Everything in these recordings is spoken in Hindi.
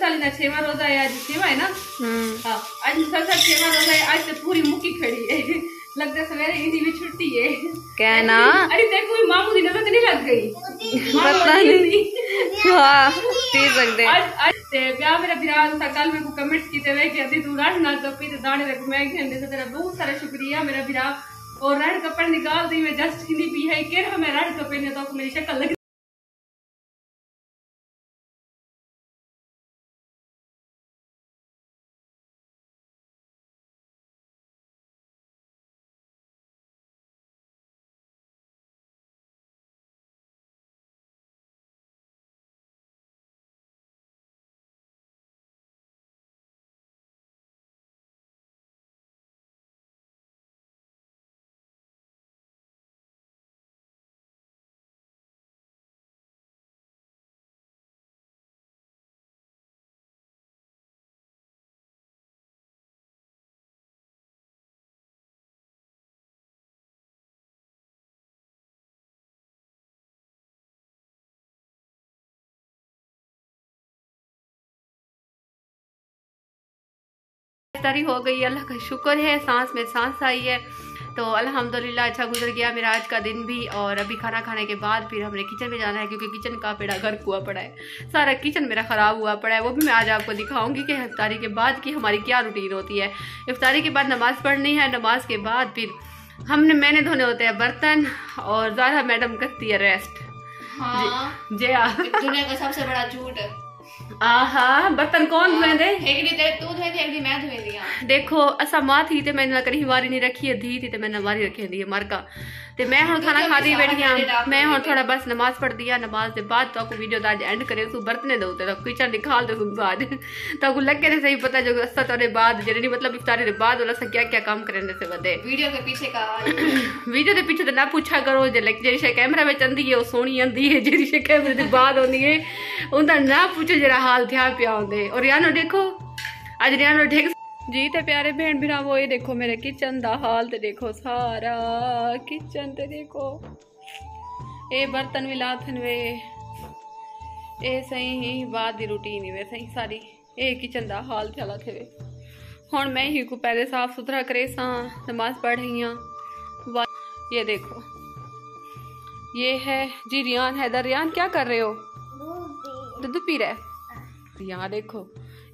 ना छेवा रोजा है आज छेवा है ना? हम्म. हाँ. आज छेवा रोजा है आज तो पूरी मुक्की खड़ी है लगता सवेरे में छुट्टी है कहना अरे देखो मामू की नज़र नहीं लग गई पता नहीं. हाँ पी सकते आज आज ते ब्याह मेरा था कल मेरे को कमेंट्स कीते हुए कि अभी तू ना तो पी ते दाने रख मैं से तेरा बहुत सारा शुक्रिया मेरा और रड़ कपड़ निकाल दी मैं जस्ट हिंदी पी है के हमें रड़ कपे ने तो मेरी शक्ल लग तारी हो गई अल्लाह का शुक्र है सांस में सांस आई है। तो अल्हम्दुलिल्लाह अच्छा गुजर गया मेरा आज का दिन भी और अभी खाना खाने के बाद फिर हमने किचन में जाना है क्योंकि किचन का पेड़ा घर कुआ पड़ा है। सारा किचन मेरा ख़राब हुआ पड़ा है वो भी मैं आज आपको दिखाऊँगी कि इफ्तारी के बाद की हमारी क्या रूटीन होती है। इफ्तारी के बाद नमाज़ पढ़नी है नमाज़ के बाद फिर हमने मैंने धोने होते हैं बर्तन और ज़ारा मैडम करती है रेस्ट हाँ। जे आ दुनिया का सबसे बड़ा झूठ। आहा बर्तन कौन धोए दे एक दी तेरे तू धोई थी एक दी मैं धोई दिया देखो असा माँ थी ते मैंने करी वारी नहीं रखी है धी थी ते मैंने वारी रखी दी है मर का ते मैं हुन खाना खा दी बैठी हाँ मैं हुन थोड़ा बस नमाज़ पढ़ दिया नमाज़ के बाद तो को वीडियो दा एंड करे तू बरतने दो ते तो किचन निकाल दे तुम आज तो को लगे ते सही पता जो असा तोरे बाद जेडी मतलब इफ्तारी दे बाद वाला सा क्या क्या काम करने से बदे वीडियो के पीछे का वीडियो दे पीछे तो ना पूछा करो जे लाइक जेडी शे कैमरा में आंदी है वो सोनी आंदी है जेडी शे कैमरे दे बाद होनी है उनका ना पूछो जरा हाल थिया पिया होंदे और यानो देखो आज रियानो ढेक जी ते प्यारे भैन भरावो ये देखो मेरे किचन दा हाल ते देखो सारा किचन ते देखो। ए बर्तन भी लाथन वे ए सही ही बाद दी रूटीन ही वे सही सारी ए किचन दा हाल चला थे वे। ਹੁਣ मैं ही को पहले साफ़ सुथरा करे सा नमाज़ पढ़ रही हूँ ये देखो ये है जी रियान हैदर रियान क्या कर रहे हो? दूध पी रहे यहाँ देखो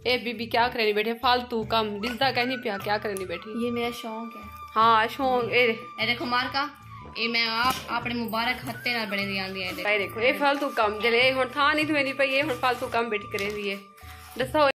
ए बीबी क्या करने बैठे? फालतू कम। दिसदा नहीं पिया क्या करने बैठी? ये मेरा शौक है। हाँ शौक ए ए देखो मारका ए मैं आप अपने मुबारक हत्ते ना बड़े ध्यान दिया देखो। ए फालतू कम। जले हुन था नहीं थमेनी पई ए हुन फालतू कम बैठी करे दिए दसो